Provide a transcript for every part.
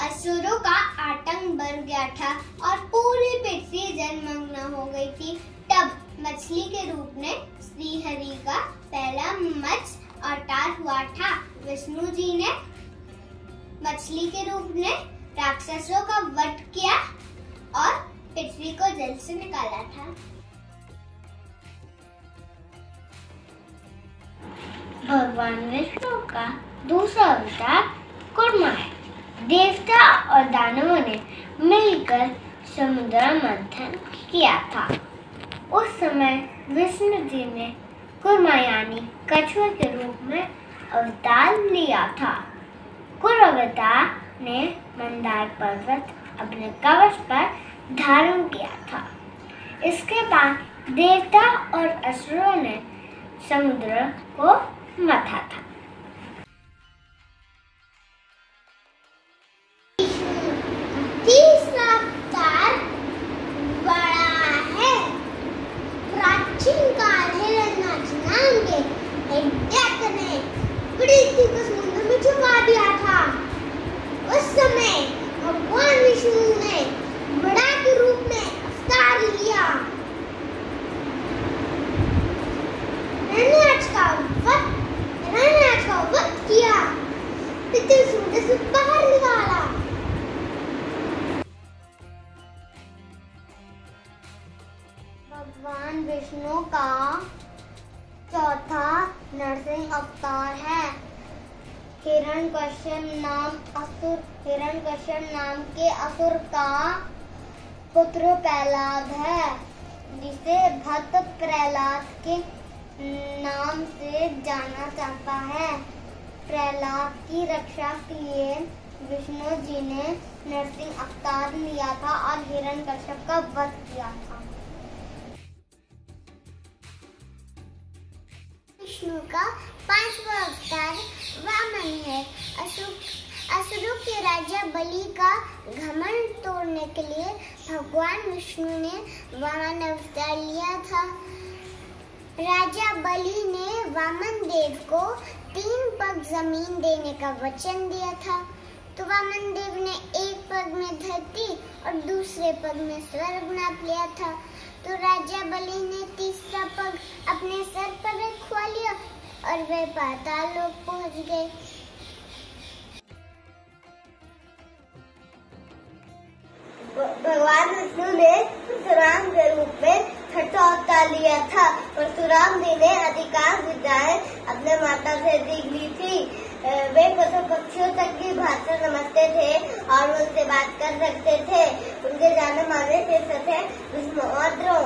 असुरों का आतंक बढ़ गया था और पूरी पृथ्वी जलमग्न हो गई थी। तब मछली के रूप में श्रीहरि का पहला मत्स्य अवतार हुआ था। विष्णु जी ने मछली के रूप में राक्षसों का वध किया और पृथ्वी को जल से निकाला था। भगवान विष्णु का दूसरा अवतार कुर्मा है। देवता और दानवों ने मिलकर समुद्र मंथन किया था। उस समय विष्णु जी ने कुर्मा यानी कछुए के रूप में अवतार लिया था। कुर अवतार ने मंदार पर्वत अपने कवच पर धारण किया था। इसके बाद देवता और असुरों ने समुद्र को मथा था। भगवान विष्णु का चौथा नरसिंह अवतार है। हिरण कश्यप नाम असुर हिरण कश्यप नाम के असुर का पुत्र प्रहलाद है, जिसे भक्त प्रहलाद के नाम से जाना जाता है। प्रहलाद की रक्षा के लिए विष्णु जी ने नरसिंह अवतार लिया था और हिरण कश्यप का वध किया था। विष्णु का पांचवा अवतार वामन है। असुरों के राजा बलि का घमंड तोड़ने के लिए भगवान विष्णु ने वामन अवतार लिया था। राजा बलि ने वामन देव को तीन पग ज़मीन देने का वचन दिया था। तो वामन देव ने एक पग में धरती और दूसरे पग में स्वर्ग नाप लिया था। तो राजा बलि ने तीसरा पग अपने सर पर रखवा लिया और वे पाताल लोक पहुँच गए भगवान विष्णु ने परशुराम के रूप में छठा अवतार लिया था। परशुराम जी ने अधिकांश विद्याएँ अपने माता से सीख ली थी। वे पशु पक्षियों तक की भाषा समझते थे और उनसे बात कर सकते थे। उनके जाने माने तीर्थ थे विष्णु और द्रोण।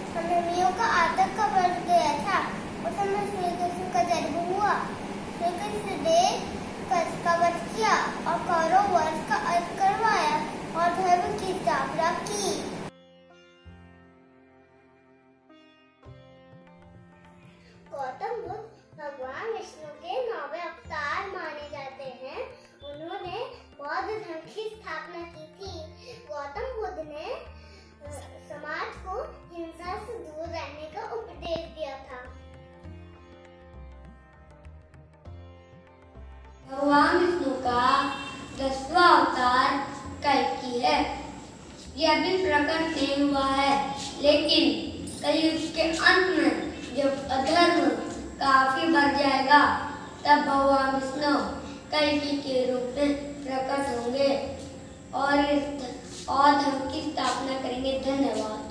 हनुमियों का आतंक बढ़ गया था। उस समय श्री कृष्ण का जन्म हुआ। श्री कृष्ण ने कंस का वध किया और कौरव वंश का अंत करवाया और धर्म की स्थापना की। गौतम बुद्ध भगवान विष्णु के नौवे अवतार माने जाते हैं। उन्होंने बौद्ध धर्म की स्थापना की। यह अभी प्रकट नहीं हुआ है। लेकिन कलयुग के अंत में जब अधर्म काफ़ी बढ़ जाएगा, तब भगवान विष्णु कल्कि के रूप में प्रकट होंगे और इस और धर्म की स्थापना करेंगे। धन्यवाद।